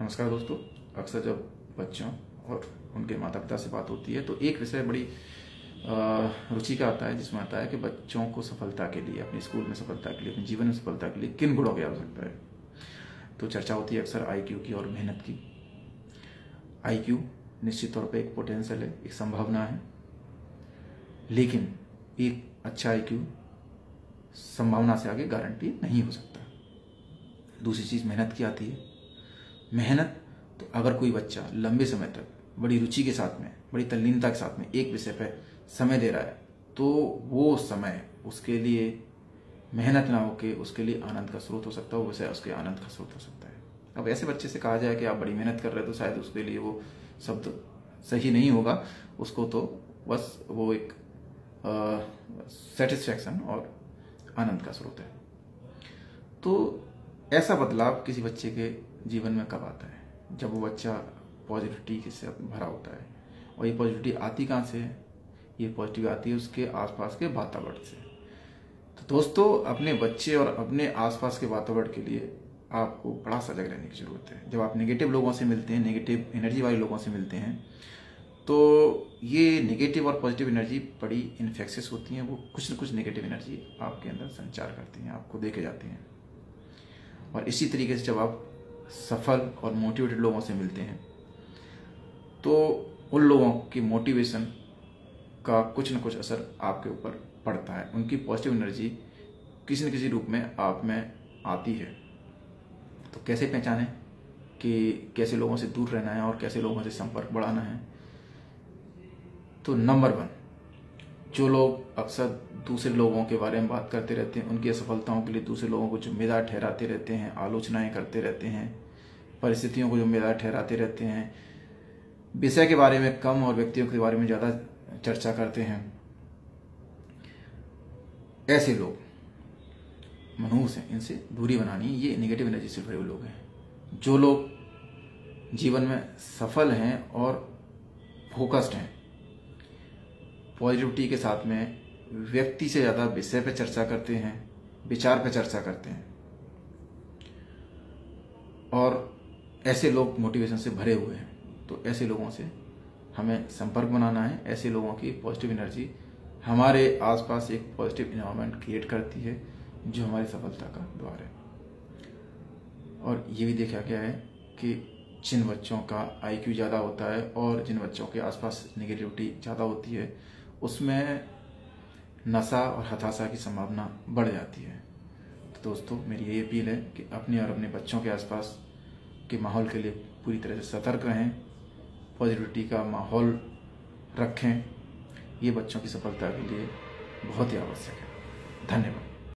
नमस्कार दोस्तों, अक्सर जब बच्चों और उनके माता पिता से बात होती है तो एक विषय बड़ी रुचि का आता है, जिसमें आता है कि बच्चों को सफलता के लिए, अपने स्कूल में सफलता के लिए, अपने जीवन में सफलता के लिए किन गुणों की आवश्यकता है? तो चर्चा होती है अक्सर आईक्यू की और मेहनत की। आईक्यू निश्चित तौर पर एक पोटेंशियल है, एक संभावना है, लेकिन एक अच्छा आईक्यू संभावना से आगे गारंटी नहीं हो सकता। दूसरी चीज़ मेहनत की आती है। मेहनत तो अगर कोई बच्चा लंबे समय तक बड़ी रुचि के साथ में, बड़ी तल्लीनता के साथ में एक विषय पर समय दे रहा है तो वो समय उसके लिए मेहनत ना होके उसके लिए आनंद का स्रोत हो सकता है, वो विषय उसके आनंद का स्रोत हो सकता है। अब ऐसे बच्चे से कहा जाए कि आप बड़ी मेहनत कर रहे हो तो शायद उसके लिए वो शब्द सही नहीं होगा। उसको तो बस वो एक सेटिस्फैक्शन और आनंद का स्रोत है। तो ऐसा बदलाव किसी बच्चे के जीवन में कब आता है? जब वो बच्चा पॉजिटिविटी से भरा होता है। और ये पॉजिटिविटी आती कहाँ से है? ये पॉजिटिव आती है उसके आसपास के वातावरण से। तो दोस्तों, अपने बच्चे और अपने आसपास के वातावरण के लिए आपको बड़ा सजग रहने की ज़रूरत है। जब आप नेगेटिव लोगों से मिलते हैं नेगेटिव एनर्जी वाले लोगों से मिलते हैं तो ये नेगेटिव और पॉजिटिव एनर्जी बड़ी इन्फेक्शियस होती हैं। वो कुछ न कुछ नेगेटिव एनर्जी आपके अंदर संचार करती हैं, आपको देखे जाती हैं। और इसी तरीके से जब आप सफल और मोटिवेटेड लोगों से मिलते हैं। तो उन लोगों की मोटिवेशन का कुछ न कुछ असर आपके ऊपर पड़ता है। उनकी पॉजिटिव एनर्जी किसी न किसी रूप में आप में आती है। तो कैसे पहचानें कि कैसे लोगों से दूर रहना है और कैसे लोगों से संपर्क बढ़ाना है? तो नंबर वन जो लोग अक्सर दूसरे लोगों के बारे में बात करते रहते हैं, उनकी असफलताओं के लिए दूसरे लोगों को जिम्मेदार ठहराते रहते हैं, आलोचनाएँ करते रहते हैं, परिस्थितियों को जिम्मेदार ठहराते रहते हैं, विषय के बारे में कम और व्यक्तियों के बारे में ज़्यादा चर्चा करते हैं। ऐसे लोग, मनहूस हैं, इनसे दूरी बनानी, ये नेगेटिव एनर्जी से भरे हुए लोग हैं। जो लोग जीवन में सफल हैं और फोकस्ड हैं पॉजिटिविटी के साथ में व्यक्ति से ज़्यादा विषय पर चर्चा करते हैं, विचार पर चर्चा करते हैं। और ऐसे लोग मोटिवेशन से भरे हुए हैं। तो ऐसे लोगों से हमें संपर्क बनाना है। ऐसे लोगों की पॉजिटिव एनर्जी हमारे आसपास एक पॉजिटिव इन्वायरमेंट क्रिएट करती है, जो हमारी सफलता का द्वार है। और ये भी देखा गया है कि जिन बच्चों का आईक्यू ज़्यादा होता है और जिन बच्चों के आसपास नेगेटिविटी ज़्यादा होती है उसमें नशा और हताशा की संभावना बढ़ जाती है। तो दोस्तों, मेरी ये अपील है कि अपने और अपने बच्चों के आसपास के माहौल के लिए पूरी तरह से सतर्क रहें, पॉजिटिविटी का माहौल रखें। ये बच्चों की सफलता के लिए बहुत ही आवश्यक है। धन्यवाद।